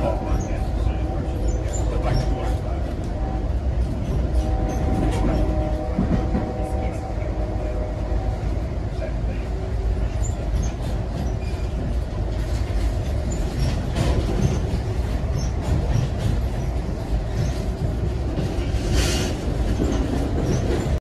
Nevada.